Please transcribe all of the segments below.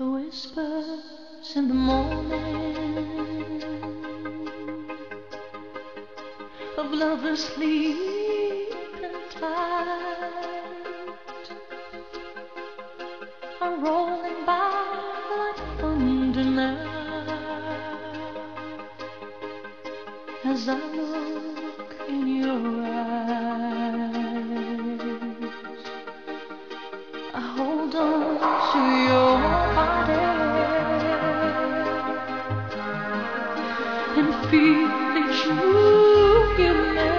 The whispers in the morning of lovers sleeping tight are rolling by like thunder now as I look in your eyes. Hold on to your body and feel that you give me.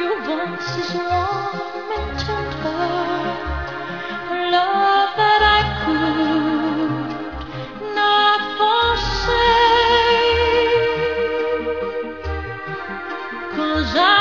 Your voice is warm and tender, love that I could not forsake. Cause I'm